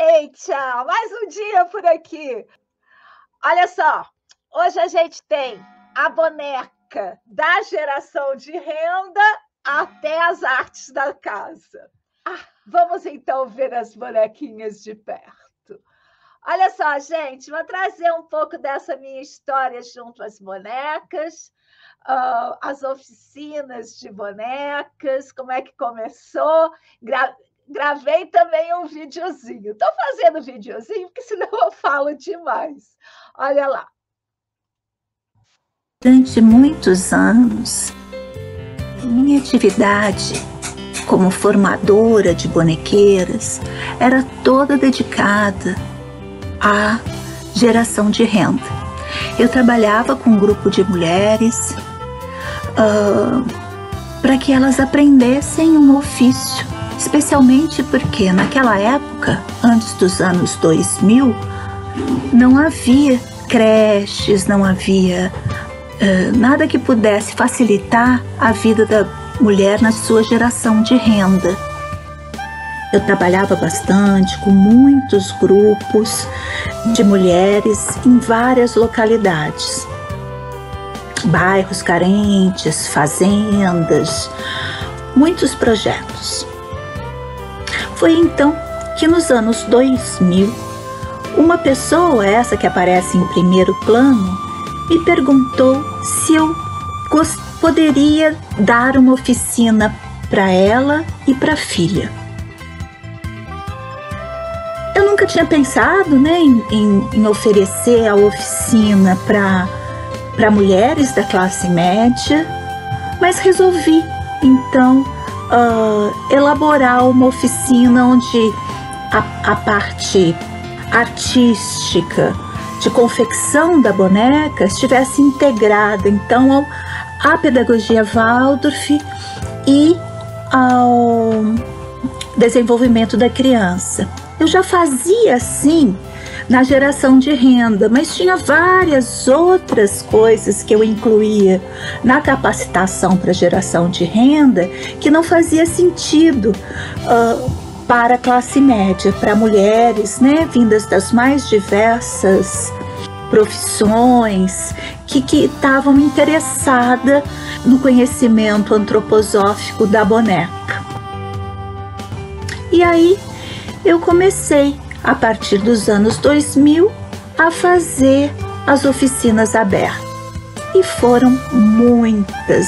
Eita, mais um dia por aqui. Olha só, hoje a gente tem a boneca da geração de renda até as artes da casa. Ah, vamos então ver as bonequinhas de perto. Olha só, gente, vou trazer um pouco dessa minha história junto às bonecas, uh, as oficinas de bonecas, como é que começou. Gra gravei também um videozinho. Estou fazendo videozinho porque senão eu falo demais. Olha lá. Durante muitos anos, minha atividade como formadora de bonequeiras era toda dedicada à geração de renda. Eu trabalhava com um grupo de mulheres uh, para que elas aprendessem um ofício especialmente porque naquela época, antes dos anos 2000, não havia creches, não havia uh, nada que pudesse facilitar a vida da mulher na sua geração de renda. Eu trabalhava bastante com muitos grupos de mulheres em várias localidades, bairros carentes, fazendas, muitos projetos. Foi então que nos anos 2000, uma pessoa, essa que aparece em primeiro plano, me perguntou se eu poderia dar uma oficina para ela e para a filha. Eu nunca tinha pensado né, em, em, em oferecer a oficina para mulheres da classe média, mas resolvi então uh, elaborar uma oficina onde a, a parte artística de confecção da boneca estivesse integrada então ao, à pedagogia Waldorf e ao desenvolvimento da criança. Eu já fazia assim na geração de renda, mas tinha várias outras coisas que eu incluía na capacitação para geração de renda que não fazia sentido. Uh, para a classe média, para mulheres, né, vindas das mais diversas profissões, que estavam interessadas no conhecimento antroposófico da boneca. E aí eu comecei a partir dos anos 2000, a fazer as oficinas abertas. E foram muitas,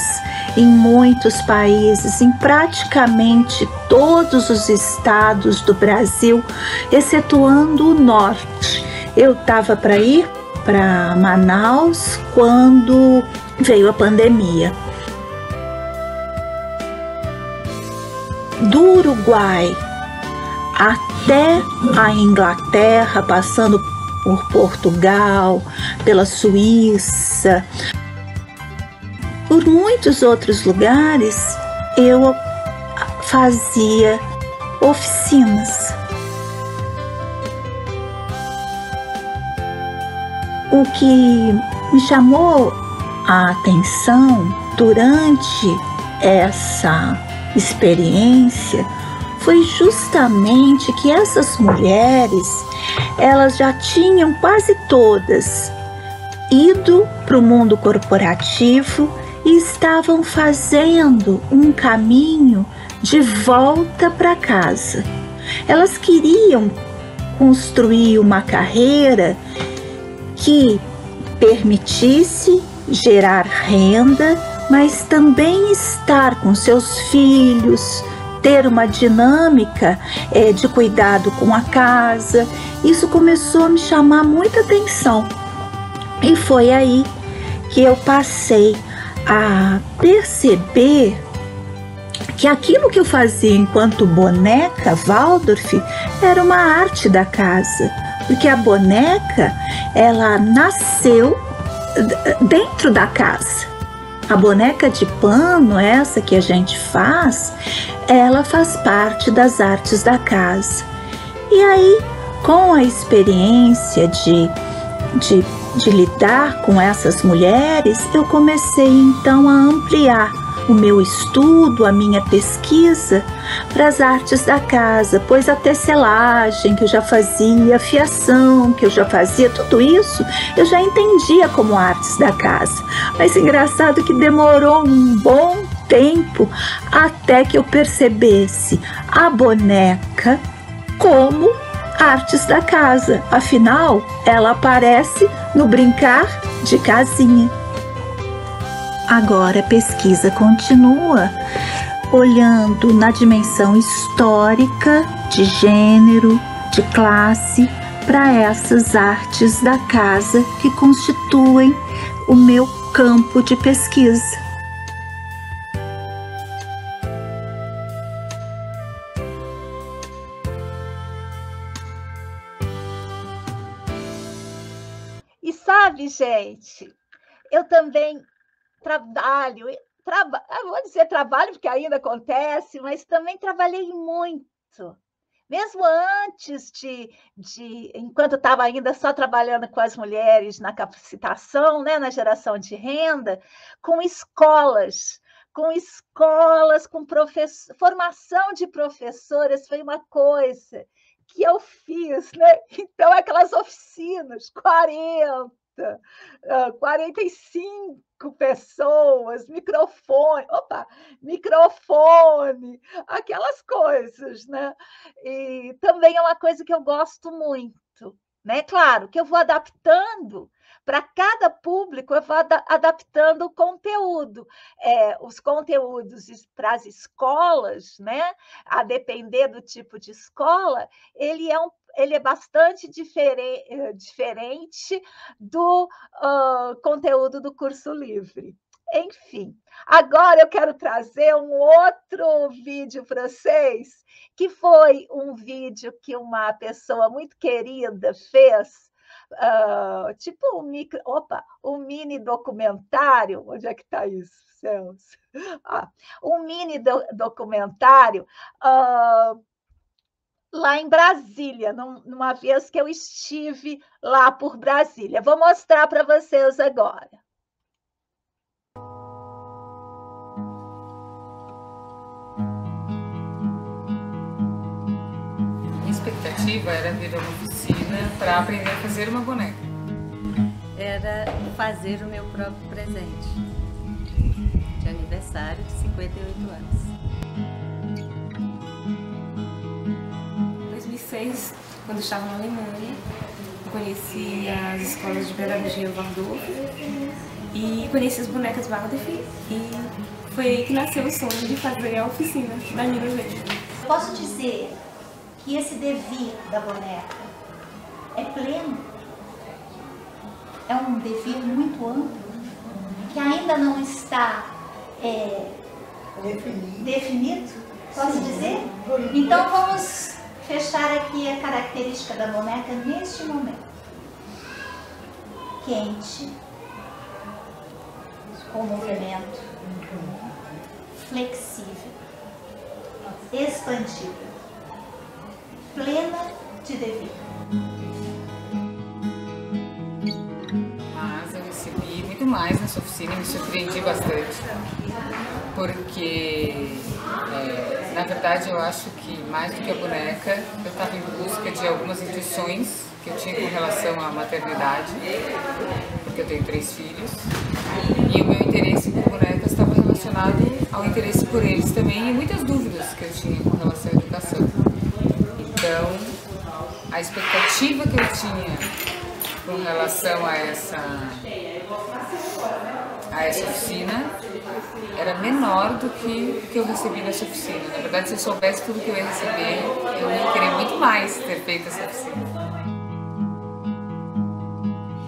em muitos países, em praticamente todos os estados do Brasil, excetuando o norte. Eu estava para ir para Manaus quando veio a pandemia. Do Uruguai até a Inglaterra, passando por Portugal, pela Suíça, por muitos outros lugares, eu fazia oficinas. O que me chamou a atenção durante essa experiência foi justamente que essas mulheres, elas já tinham quase todas ido para o mundo corporativo e estavam fazendo um caminho de volta para casa. Elas queriam construir uma carreira que permitisse gerar renda, mas também estar com seus filhos, ter uma dinâmica é, de cuidado com a casa. Isso começou a me chamar muita atenção. E foi aí que eu passei a perceber que aquilo que eu fazia enquanto boneca Waldorf era uma arte da casa, porque a boneca ela nasceu dentro da casa. A boneca de pano, essa que a gente faz, ela faz parte das artes da casa. E aí, com a experiência de, de, de lidar com essas mulheres, eu comecei então a ampliar o meu estudo, a minha pesquisa para as artes da casa, pois a tecelagem que eu já fazia, a fiação que eu já fazia, tudo isso eu já entendia como artes da casa. Mas engraçado que demorou um bom tempo até que eu percebesse a boneca como artes da casa. Afinal, ela aparece no brincar de casinha. Agora a pesquisa continua olhando na dimensão histórica, de gênero, de classe, para essas artes da casa que constituem o meu campo de pesquisa. Gente, eu também trabalho, traba, vou dizer trabalho porque ainda acontece, mas também trabalhei muito. Mesmo antes de, de enquanto estava ainda só trabalhando com as mulheres na capacitação, né, na geração de renda, com escolas, com escolas, com professor, formação de professoras foi uma coisa que eu fiz, né? Então, aquelas oficinas, 40, 45 pessoas, microfone, opa, microfone, aquelas coisas, né? E também é uma coisa que eu gosto muito, né? Claro que eu vou adaptando para cada público, eu vou adaptando o conteúdo. É, os conteúdos para as escolas, né? A depender do tipo de escola, ele é um ele é bastante diferente, eh, diferente do uh, conteúdo do curso livre. Enfim, agora eu quero trazer um outro vídeo para vocês, que foi um vídeo que uma pessoa muito querida fez, uh, tipo um micro, opa, um mini documentário. Onde é que está isso, Celso? Ah, um mini do, documentário. Uh, lá em Brasília, numa vez que eu estive lá por Brasília. Vou mostrar para vocês agora. Minha expectativa era vir a uma oficina para aprender a fazer uma boneca. Era fazer o meu próprio presente de aniversário de 58 anos. 2006, quando estava na Alemanha, conheci as escolas de pedagogia Waldorf e conheci as bonecas Waldorf e foi aí que nasceu o sonho de fazer a oficina da Nina Verde. Posso dizer que esse devir da boneca é pleno, é um devir muito amplo, que ainda não está é, definido. definido, posso Sim. dizer? Então vamos fechar aqui a característica da boneca neste momento. Quente, com movimento, flexível, expandível, plena de devido. Mas eu recebi muito mais nessa oficina e me surpreendi bastante, porque é, na verdade, eu acho que mais do que a boneca, eu estava em busca de algumas intuições que eu tinha com relação à maternidade, porque eu tenho três filhos, e o meu interesse por bonecas estava relacionado ao interesse por eles também e muitas dúvidas que eu tinha com relação à educação. Então, a expectativa que eu tinha com relação a essa a essa oficina era menor do que que eu recebi nessa oficina. Na verdade, se eu soubesse tudo que eu ia receber, eu ia querer muito mais ter feito essa oficina.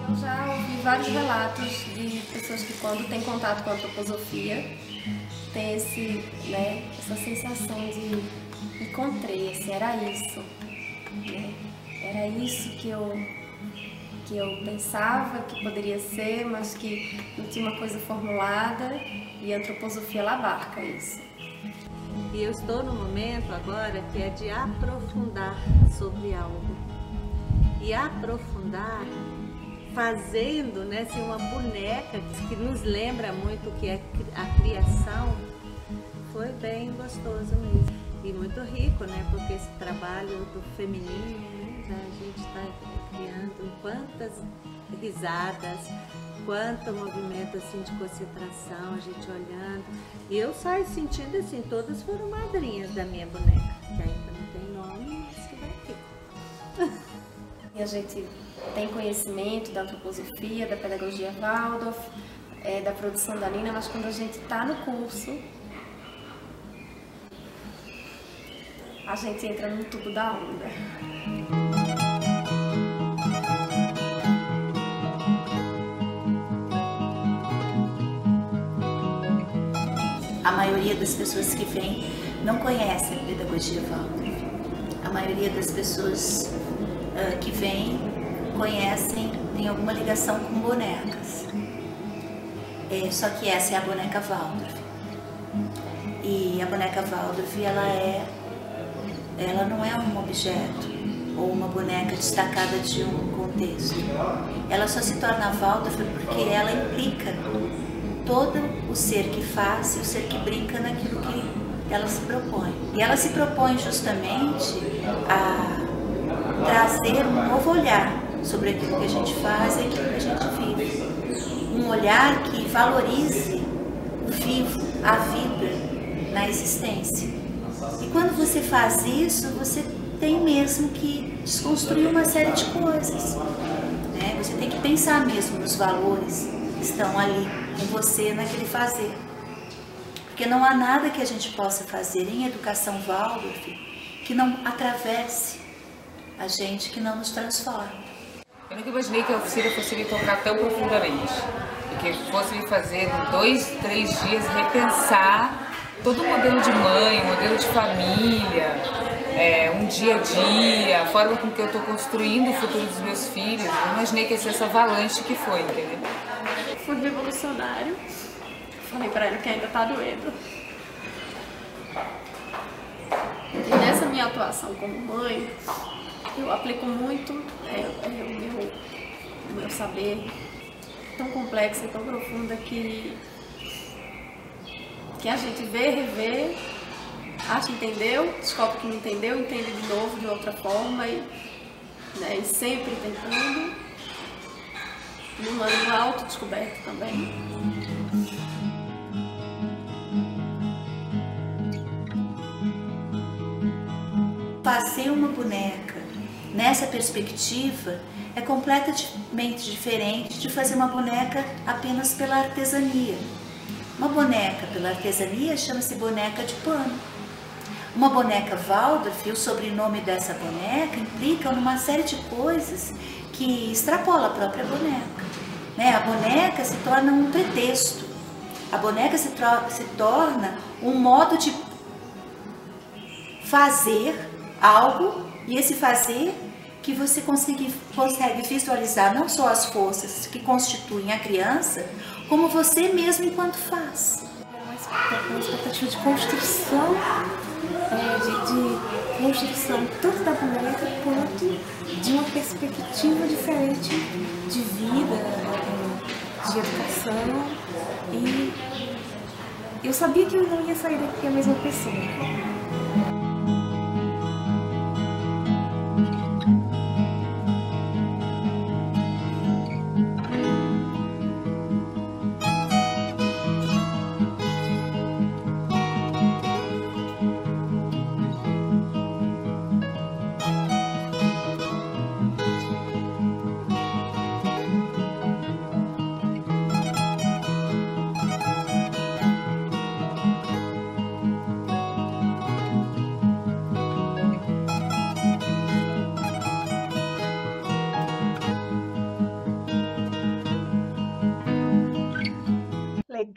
Eu já ouvi vários relatos de pessoas que quando têm contato com a antroposofia, tem esse, né, essa sensação de encontrei, esse, era isso. Né? Era isso que eu que eu pensava que poderia ser, mas que não tinha uma coisa formulada e a antroposofia ela abarca isso. E eu estou no momento agora que é de aprofundar sobre algo. E aprofundar fazendo né, assim, uma boneca que nos lembra muito o que é a criação, foi bem gostoso mesmo. E muito rico, né? Porque esse trabalho do feminino, né, a gente está criando quantas risadas, quanto movimento assim de concentração, a gente olhando. E eu saio sentindo assim, todas foram madrinhas da minha boneca, que ainda não tem nome, mas que vai aqui. E a gente tem conhecimento da antroposofia, da pedagogia Waldorf, é, da produção da Nina, mas quando a gente está no curso, a gente entra no tubo da onda. Maioria das pessoas que vêm não conhece a pedagogia Waldorf. A maioria das pessoas uh, que vêm conhecem, tem alguma ligação com bonecas. É, só que essa é a boneca Waldorf. E a boneca Waldorf, ela é, ela não é um objeto ou uma boneca destacada de um contexto. Ela só se torna Waldorf porque ela implica todo o ser que faz e o ser que brinca naquilo que ela se propõe. E ela se propõe justamente a trazer um novo olhar sobre aquilo que a gente faz e aquilo que a gente vive. Um olhar que valorize o vivo, a vida na existência. E quando você faz isso, você tem mesmo que desconstruir uma série de coisas. Né? Você tem que pensar mesmo nos valores que estão ali em você, naquele fazer. Porque não há nada que a gente possa fazer em educação Waldorf que não atravesse a gente, que não nos transforme. Eu nunca imaginei que a oficina fosse me tocar tão profundamente. E que fosse me fazer, dois, três dias, repensar todo o modelo de mãe, o modelo de família, é, um dia a dia, a forma com que eu estou construindo o futuro dos meus filhos. Eu imaginei que ia ser essa avalanche que foi, entendeu? Foi revolucionário. Falei para ele que ainda está doendo. E nessa minha atuação como mãe, eu aplico muito é, é, o, meu, o meu saber tão complexa e tão profunda que, que a gente vê, revê, acha entendeu, descobre que não entendeu, entende de novo de outra forma e, né, e sempre tentando, numa, numa autodescoberta também. Fazer uma boneca nessa perspectiva, é completamente diferente de fazer uma boneca apenas pela artesania. Uma boneca pela artesania chama-se boneca de pano. Uma boneca Waldorf, o sobrenome dessa boneca, implica numa série de coisas que extrapola a própria boneca. Né? A boneca se torna um pretexto. A boneca se, se torna um modo de fazer algo e esse fazer que você consegue, consegue visualizar não só as forças que constituem a criança, como você mesmo enquanto faz. Uma expectativa de construção, é, de, de, construção tanto da boneca quanto de uma perspectiva diferente de vida, é, de educação. E eu sabia que eu não ia sair daqui a mesma pessoa.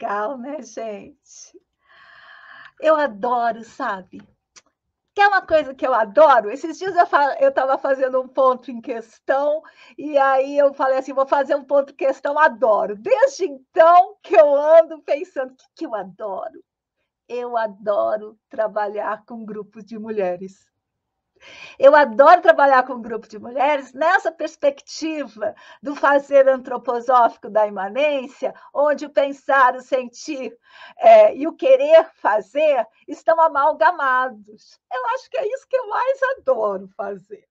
Legal, né, gente? Eu adoro, sabe? Que é uma coisa que eu adoro. Esses dias eu estava fazendo um ponto em questão, e aí eu falei assim: vou fazer um ponto em questão, adoro. Desde então que eu ando pensando: o que, que eu adoro? Eu adoro trabalhar com grupos de mulheres. Eu adoro trabalhar com um grupo de mulheres nessa perspectiva do fazer antroposófico da imanência, onde o pensar, o sentir é, e o querer fazer estão amalgamados. Eu acho que é isso que eu mais adoro fazer.